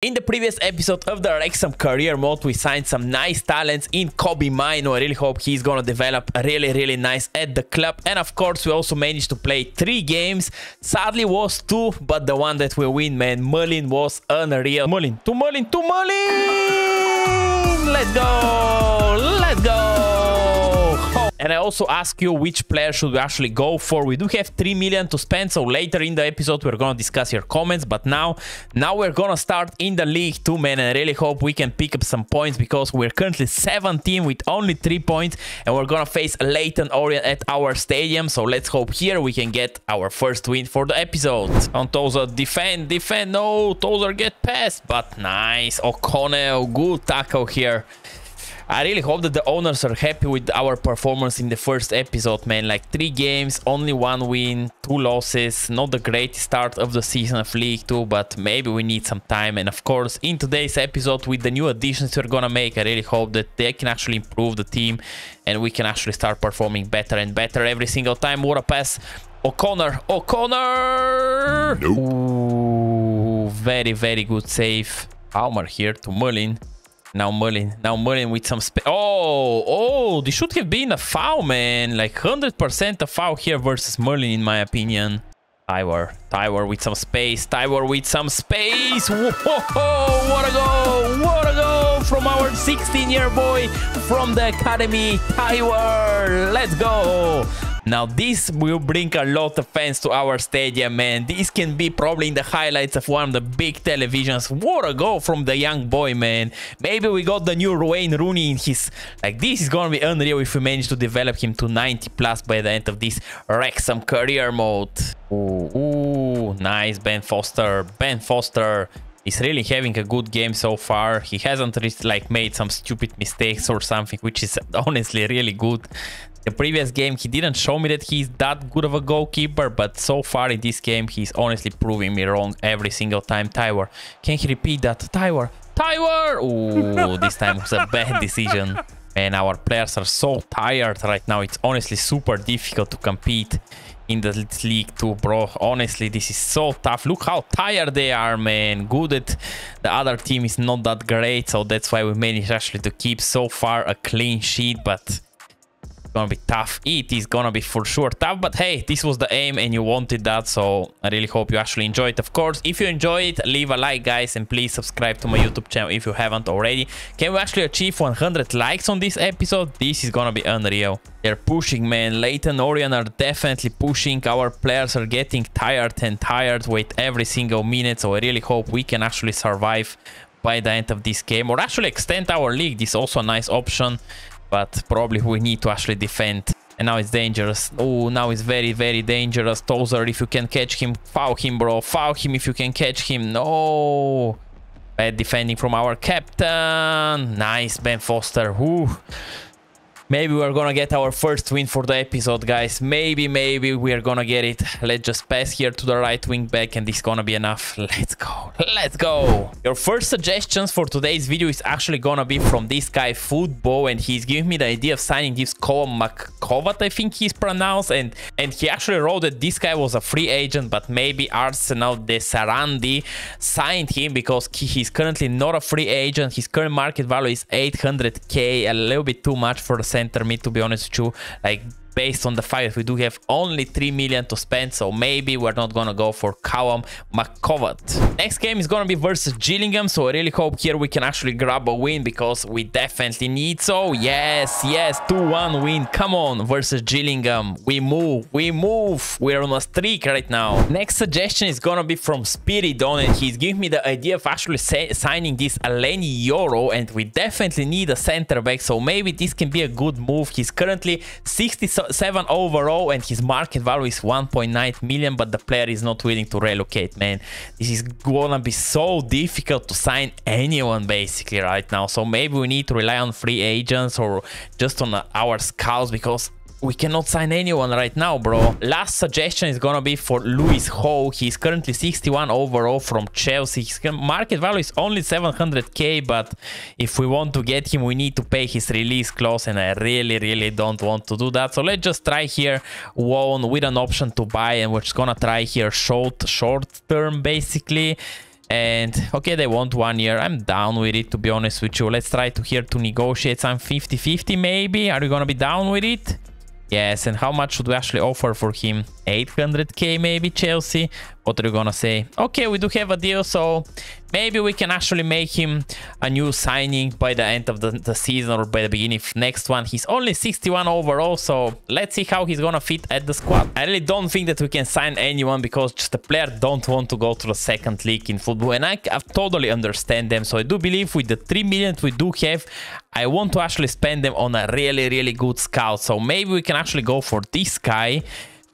In the previous episode of the Wrexham career mode, we signed some nice talents in Kobbie Mainoo. I really hope he's gonna develop really, really nice at the club. And of course, we also managed to play three games. Sadly, was two, but the one that we win, man, Mullin was unreal. Mullin, to Mullin, to Mullin! Let's go! Let's go! And I also ask you which player should we actually go for. We do have 3 million to spend, so later in the episode we're gonna discuss your comments. But now, now we're gonna start in the League 2, man. And I really hope we can pick up some points because we're currently 17 with only 3 points. And we're gonna face Leyton Orient at our stadium. So let's hope here we can get our first win for the episode. On Tozer, defend, defend. No, Tozer get past. But nice. O'Connell, good tackle here. I really hope that the owners are happy with our performance in the first episode, man. Like three games, only one win, two losses. Not the great start of the season of League 2, but maybe we need some time. And of course, in today's episode, with the new additions we're gonna make, I really hope that they can actually improve the team and we can actually start performing better and better every single time. What a pass. O'Connor, O'Connor! Nope. Ooh, very, very good save. Palmer here to Mullin. Now Mullin, now Mullin with some space. Oh, oh, this should have been a foul, man. Like 100% a foul here versus Merlin, in my opinion. Tywor, Tywor with some space, Tywor with some space. Whoa, what a goal, what a goal from our 16-year boy from the academy, Tywor. Let's go. Now this will bring a lot of fans to our stadium, man. This can be probably in the highlights of one of the big televisions. What a goal from the young boy, man. Maybe we got the new Wayne Rooney in his... Like, this is gonna be unreal if we manage to develop him to 90 plus by the end of this Wrexham career mode. Ooh, ooh, nice Ben Foster. Ben Foster is really having a good game so far. He hasn't like made some stupid mistakes or something, which is honestly really good. The previous game, he didn't show me that he's that good of a goalkeeper, but so far in this game, he's honestly proving me wrong every single time. Tywor, can he repeat that? Tywor, Tywor! Ooh, this time was a bad decision. And our players are so tired right now. It's honestly super difficult to compete in the league too, bro. Honestly, this is so tough. Look how tired they are, man. Good that the other team is not that great, so that's why we managed actually to keep so far a clean sheet, but gonna be tough. It is gonna be for sure tough, but hey, this was the aim and you wanted that, so I really hope you actually enjoy it. Of course, if you enjoy it, leave a like, guys, and please subscribe to my YouTube channel if you haven't already. Can we actually achieve 100 likes on this episode? This is gonna be unreal. They're pushing, man. Leyton Orion are definitely pushing. Our players are getting tired and tired with every single minute, so I really hope we can actually survive by the end of this game or actually extend our league. This is also a nice option but probably we need to actually defend. And now it's dangerous. Oh, now it's very, very dangerous. Tozer, if you can catch him, foul him, bro. Foul him if you can catch him. No. Bad defending from our captain. Nice, Ben Foster. Ooh. Maybe we're gonna get our first win for the episode, guys. Maybe, maybe we're gonna get it. Let's just pass here to the right wing back and this gonna be enough. Let's go. Let's go. Your first suggestions for today's video is actually gonna be from this guy, Football, and he's giving me the idea of signing this Colin McCovat, I think he's pronounced, and, and he actually wrote that this guy was a free agent, but maybe Arsenal de Sarandi signed him because he, he's currently not a free agent. His current market value is 800k, a little bit too much for the center mid to be honest too like based on the fact that we do have only 3 million to spend so maybe we're not gonna go for Callum McCovat. Next game is gonna be versus Gillingham so I really hope here we can actually grab a win because we definitely need so yes yes 2-1 win come on versus Gillingham we move we move we're on a streak right now. Next suggestion is gonna be from Spiridon and he's giving me the idea of actually signing this Leny Yoro and we definitely need a center back so maybe this can be a good move. He's currently 60 7 overall and his market value is 1.9 million but the player is not willing to relocate man. This is gonna be so difficult to sign anyone basically right now. So maybe we need to rely on free agents or just on our scouts because we cannot sign anyone right now, bro. Last suggestion is gonna be for Lewis Hall. He's currently 61 overall from Chelsea. His market value is only 700k, but if we want to get him, we need to pay his release clause, and I really, really don't want to do that. So let's just try here one with an option to buy, and we're just gonna try here short, short term, basically. And okay, they want one year. I'm down with it, to be honest with you. Let's try to here to negotiate some 50-50 maybe. Are you gonna be down with it? Yes, and how much should we actually offer for him? 800k maybe, Chelsea? What you gonna say? Okay, we do have a deal, so maybe we can actually make him a new signing by the end of the, the season or by the beginning of next one. He's only 61 overall, so let's see how he's gonna fit at the squad. I really don't think that we can sign anyone because just the player don't want to go to the second league in football, and I, I totally understand them. So I do believe with the 3 million we do have, I want to actually spend them on a really, really good scout. So maybe we can actually go for this guy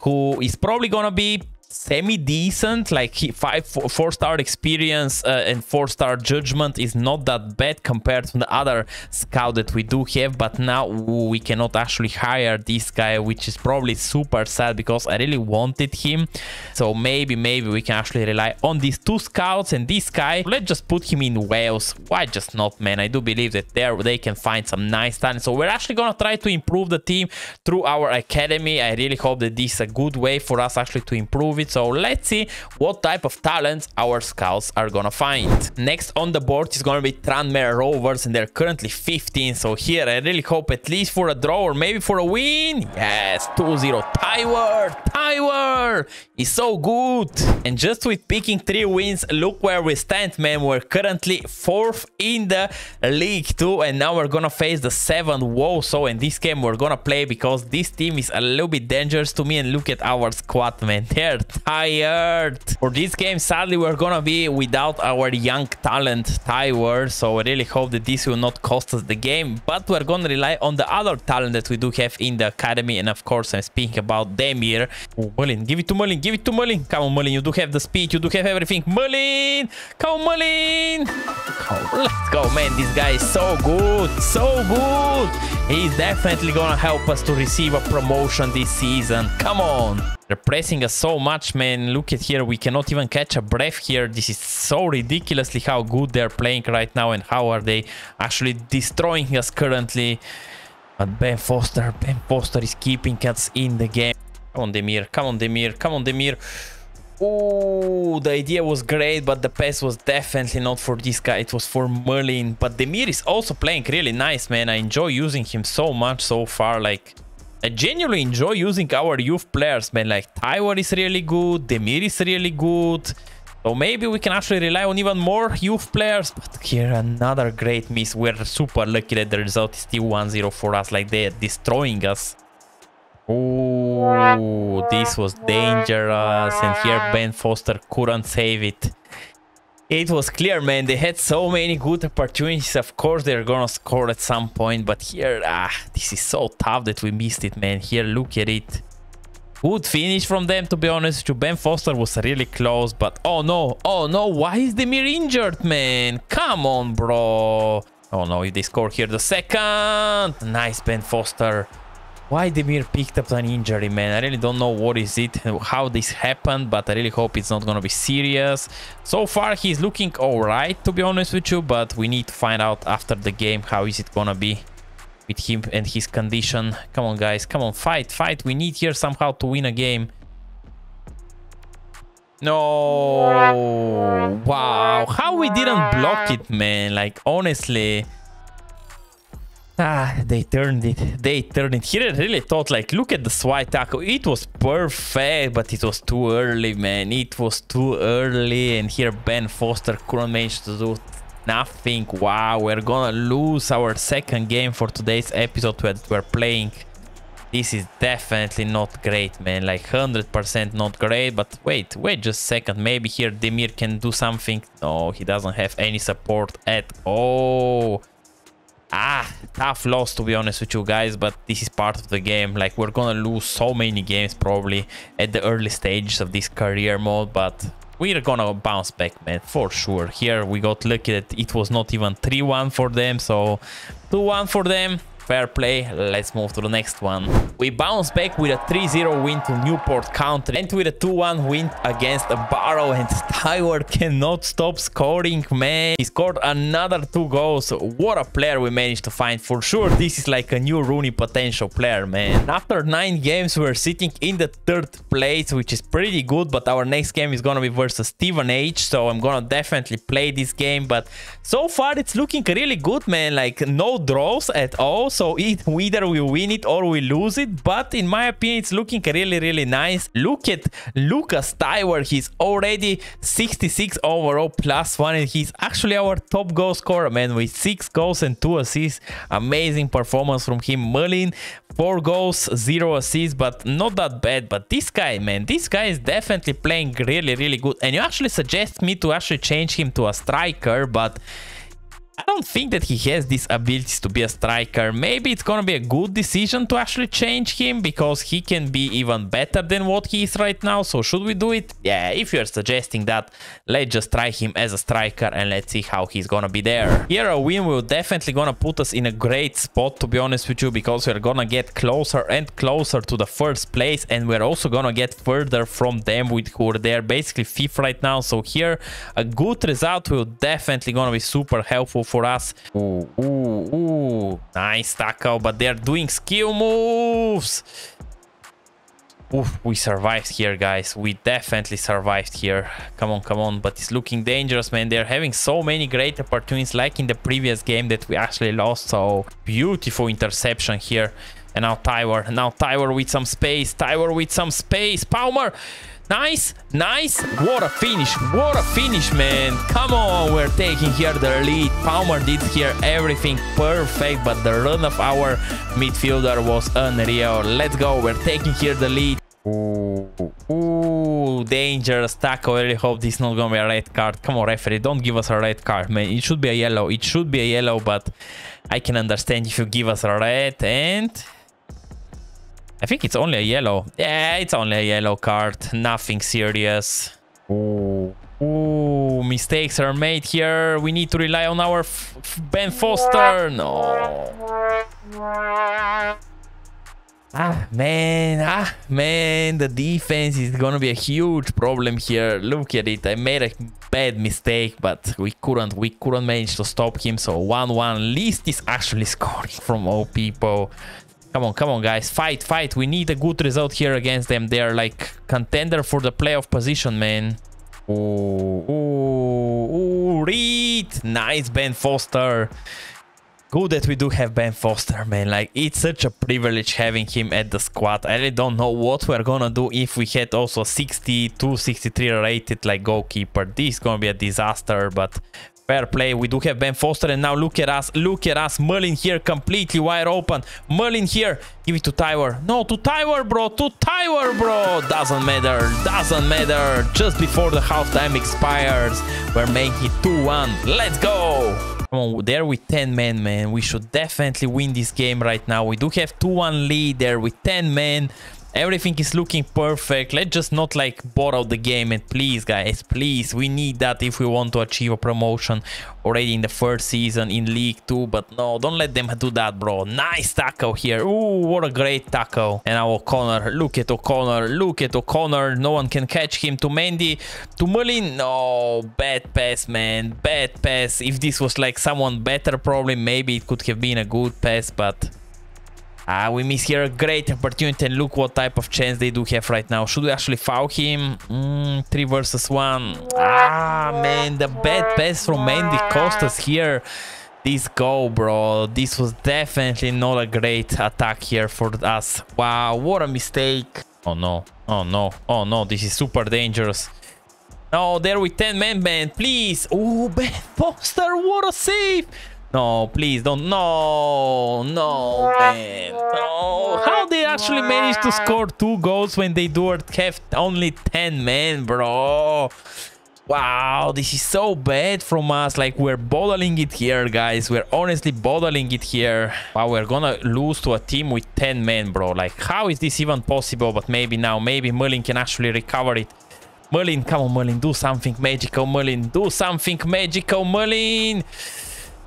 who is probably gonna be semi-decent like five four star experience uh, and four star judgment is not that bad compared to the other scout that we do have but now we cannot actually hire this guy which is probably super sad because i really wanted him. So maybe maybe we can actually rely on these two scouts and this guy. Let's just put him in wales. Why just not man? I do believe that there they can find some nice talent. So we're actually gonna try to improve the team through our academy. I really hope that this is a good way for us actually to improve it it. So let's see what type of talents our scouts are gonna find. Next on the board is gonna be Tranmere Rovers and they're currently 15. So here I really hope at least for a draw or maybe for a win. Yes, 2-0. Tywer! Tywer! Is so good. And just with picking three wins, look where we stand, man. We're currently fourth in the league too. And now we're gonna face the seventh. Whoa, so in this game we're gonna play because this team is a little bit dangerous to me. And look at our squad, man. They're tired. For this game, sadly, we're gonna be without our young talent, Tywer. So I really hope that this will not cost us the game. But we're gonna rely on the other talent that we do have in the academy. And of course, I'm speaking about Demir. Oh, Mullin, give it to Mullin, give it to Mullin. Come on, Mullin, you do have the speed, you do have everything. Mullin! Come on, Mullin! let's go, man. This guy is so good, so good. He's definitely gonna help us to receive a promotion this season. Come on. They're pressing us so much, man. Look at here. We cannot even catch a breath here. This is so ridiculously how good they're playing right now and how are they actually destroying us currently. But Ben Foster, Ben Foster is keeping us in the game. Come on, Demir. Come on, Demir. Come on, Demir. Oh, the idea was great, but the pass was definitely not for this guy. It was for Merlin. But Demir is also playing really nice, man. I enjoy using him so much so far. Like, I genuinely enjoy using our youth players, man. Like Taiwan is really good, Demir is really good. So maybe we can actually rely on even more youth players. But here another great miss. We're super lucky that the result is still 1-0 for us. Like they're destroying us. Oh, this was dangerous. And here Ben Foster couldn't save it. It was clear, man. They had so many good opportunities. Of course, they're gonna score at some point. But here, ah, this is so tough that we missed it, man. Here, look at it. Good finish from them, to be honest. To Ben Foster was really close. But, oh, no. Oh, no. Why is Demir injured, man? Come on, bro. Oh, no. If they score here the second. Nice, Ben Foster. Why Demir picked up an injury, man? I really don't know what is it, how this happened, but I really hope it's not gonna be serious. So far, he's looking alright, to be honest with you, but we need to find out after the game how is it gonna be with him and his condition. Come on, guys. Come on, fight, fight. We need here somehow to win a game. No. Wow. How we didn't block it, man. Like, honestly... Ah, they turned it. They turned it. Here I really thought, like, look at the swipe tackle. It was perfect, but it was too early, man. It was too early. And here Ben Foster couldn't manage to do nothing. Wow, we're gonna lose our second game for today's episode we're playing. This is definitely not great, man. Like 100% not great. But wait, wait just a second. Maybe here Demir can do something. No, he doesn't have any support at all. Ah, tough loss to be honest with you guys, but this is part of the game. Like we're gonna lose so many games probably at the early stages of this career mode, but we're gonna bounce back, man, for sure. Here we got lucky that it was not even 3-1 for them, so 2-1 for them. Fair play. Let's move to the next one. We bounce back with a 3-0 win to Newport County and with a 2-1 win against Barrow and Stewart cannot stop scoring, man. He scored another two goals. What a player we managed to find. For sure, this is like a new Rooney potential player, man. After nine games, we're sitting in the third place, which is pretty good, but our next game is gonna be versus Stevenage, so I'm gonna definitely play this game, but so far it's looking really good, man. Like, no draws at all, so it, either we win it or we lose it, but in my opinion, it's looking really, really nice. Look at Lucas Tywer. He's already 66 overall plus one, and he's actually our top goal scorer, man, with six goals and two assists. Amazing performance from him. merlin four goals, zero assists, but not that bad. But this guy, man, this guy is definitely playing really, really good. And you actually suggest me to actually change him to a striker, but I don't think that he has these abilities to be a striker. Maybe it's gonna be a good decision to actually change him because he can be even better than what he is right now. So should we do it? Yeah, if you're suggesting that, let's just try him as a striker and let's see how he's gonna be there. Here a win will definitely gonna put us in a great spot to be honest with you because we're gonna get closer and closer to the first place and we're also gonna get further from them with who are there basically fifth right now. So here a good result will definitely gonna be super helpful for us. Ooh, ooh, uh, ooh. Uh. Nice tackle, but they're doing skill moves. Oof, we survived here, guys. We definitely survived here. Come on, come on. But it's looking dangerous, man. They're having so many great opportunities, like in the previous game that we actually lost. So beautiful interception here. And now Tywer. Now Tywer with some space. Tywer with some space. Palmer. Nice, nice. What a finish. What a finish, man. Come on, we're taking here the lead. Palmer did here everything perfect, but the run of our midfielder was unreal. Let's go. We're taking here the lead. Ooh, ooh, dangerous tackle. I really hope this is not gonna be a red card. Come on, referee, don't give us a red card, man. It should be a yellow. It should be a yellow, but I can understand if you give us a red. And I think it's only a yellow. Yeah, it's only a yellow card. Nothing serious. Ooh. Ooh, mistakes are made here. We need to rely on our Ben Foster. No. Ah, man. Ah, man. The defense is gonna be a huge problem here. Look at it. I made a bad mistake, but we couldn't. We couldn't manage to stop him. So 1-1. Least is actually scoring from all people. Come on, come on, guys. Fight, fight. We need a good result here against them. They are like contender for the playoff position, man. Ooh, ooh, ooh, Reed. Nice, Ben Foster. Good that we do have Ben Foster, man. Like, it's such a privilege having him at the squad. I really don't know what we're gonna do if we had also 62, 63 rated, like, goalkeeper. This is gonna be a disaster, but Fair play. We do have Ben Foster and now look at us. Look at us. Mullin here completely wide open. Merlin here. Give it to Tywer. No, to Tywer, bro. To Tywer, bro. Doesn't matter. Doesn't matter. Just before the halftime expires, we're making it 2-1. Let's go. Come on, there with 10 men, man. We should definitely win this game right now. We do have 2-1 lead there with 10 men. Everything is looking perfect. Let's just not like borrow the game and please guys, please, we need that if we want to achieve a promotion already in the first season in League 2. But no, don't let them do that, bro. Nice tackle here. Ooh, what a great tackle. And now O'Connor, look at O'Connor, look at O'Connor. No one can catch him. To Mendy, to Mullin. No, bad pass, man. Bad pass. If this was like someone better, probably maybe it could have been a good pass, but... Ah, we miss here a great opportunity and look what type of chance they do have right now. Should we actually foul him? Mm, three versus one. Ah, man, the bad pass from Mendy cost us here this goal, bro. This was definitely not a great attack here for us. Wow, what a mistake. Oh, no. Oh, no. Oh, no. This is super dangerous. No, there with 10 men, man. Please. Oh, Ben Foster. What a save. No, please don't. No, no, man. No. How they actually managed to score two goals when they do have only 10 men, bro? Wow, this is so bad from us. Like, we're bottling it here, guys. We're honestly bottling it here. Wow, we're gonna lose to a team with 10 men, bro. Like, how is this even possible? But maybe now, maybe Merlin can actually recover it. Merlin, come on, Merlin. Do something magical, Merlin. Do something magical, Mullin.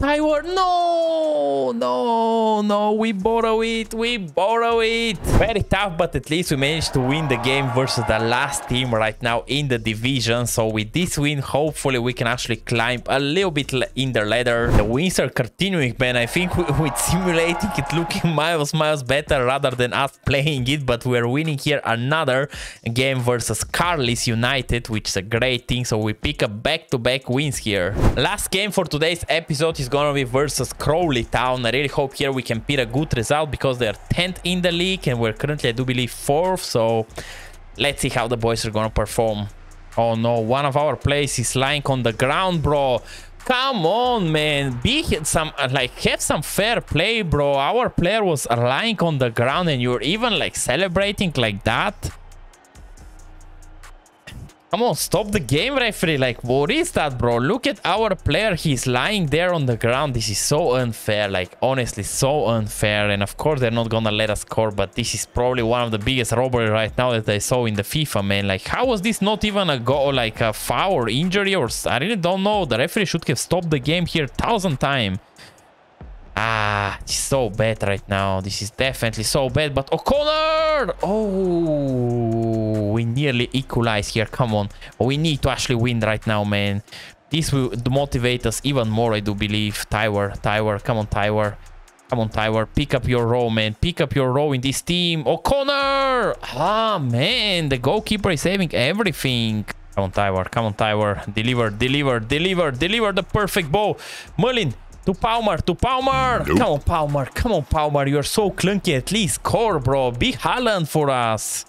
Tyward. No, no, no. We borrow it. We borrow it. Very tough, but at least we managed to win the game versus the last team right now in the division. So with this win, hopefully we can actually climb a little bit in the ladder. The wins are continuing, man. I think with simulating it looking miles, miles better rather than us playing it. But we're winning here another game versus Carlisle United, which is a great thing. So we pick up back-to-back -back wins here. Last game for today's episode is gonna be versus Crawley Town. I really hope here we can pick a good result because they're 10th in the league and we're currently, I do believe, 4th. So let's see how the boys are gonna perform. Oh no, one of our players is lying on the ground, bro. Come on, man. Be some like have some fair play, bro. Our player was lying on the ground and you're even like celebrating like that. Come on, stop the game, referee. Like, what is that, bro? Look at our player. He's lying there on the ground. This is so unfair. Like, honestly, so unfair. And of course, they're not gonna let us score. But this is probably one of the biggest robbery right now that I saw in the FIFA, man. Like, how was this not even a goal, like a foul or injury or... I really don't know. The referee should have stopped the game here thousand times. Ah, it's so bad right now. This is definitely so bad. But O'Connor! Oh, we nearly equalize here. Come on. We need to actually win right now, man. This will motivate us even more, I do believe. Tywer, Tywer, come on, Tywer. Come on, Tywer. Pick up your role, man. Pick up your role in this team. O'Connor! Ah, man. The goalkeeper is saving everything. Come on, Tywer. Come on, Tywer. Deliver, deliver, deliver, deliver the perfect ball. Mullin, to Palmer, to Palmer. Nope. Come on, Palmer. Come on, Palmer. You're so clunky. At least score, bro. Be Haaland for us.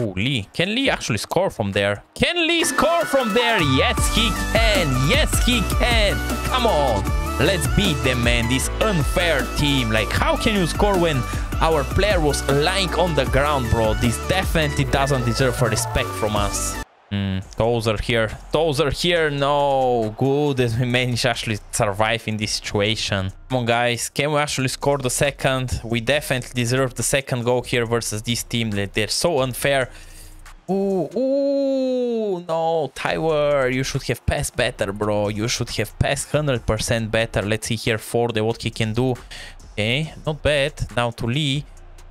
Oh, Lee. Can Lee actually score from there? Can Lee score from there? Yes, he can. Yes, he can. Come on. Let's beat them, man. This unfair team. Like, how can you score when our player was lying on the ground, bro? This definitely doesn't deserve respect from us. Mm, those are here. Those are here. No. Good that we managed actually survive in this situation. Come on, guys. Can we actually score the second? We definitely deserve the second goal here versus this team. They're so unfair. Ooh, ooh, no, Tywer, you should have passed better, bro. You should have passed 100% better. Let's see here for the what he can do. Okay, not bad. Now to Lee.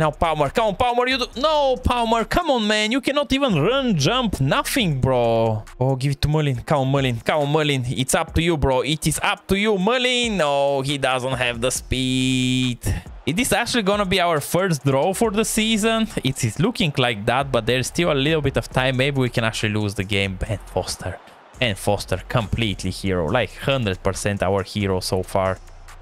Now Palmer, come on Palmer, you do No, Palmer, come on man, you cannot even run, jump, nothing bro. Oh, give it to Mullin, come on Mullin, come on Mullin, it's up to you bro, it is up to you Mullin. No, oh, he doesn't have the speed. It is actually gonna be our first draw for the season. It is looking like that, but there's still a little bit of time. Maybe we can actually lose the game. Ben Foster. And Foster completely hero, like 100% our hero so far.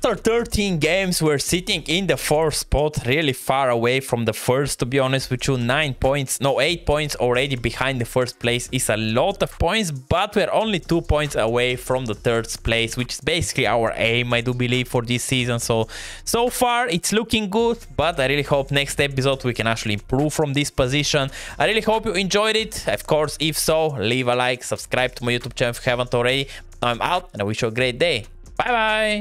After 13 games, we're sitting in the fourth spot, really far away from the first, to be honest with you. Nine points, no, eight points already behind the first place is a lot of points, but we're only two points away from the third place, which is basically our aim, I do believe, for this season. So, so far, it's looking good, but I really hope next episode we can actually improve from this position. I really hope you enjoyed it. Of course, if so, leave a like, subscribe to my YouTube channel if you haven't already. I'm out, and I wish you a great day. Bye bye.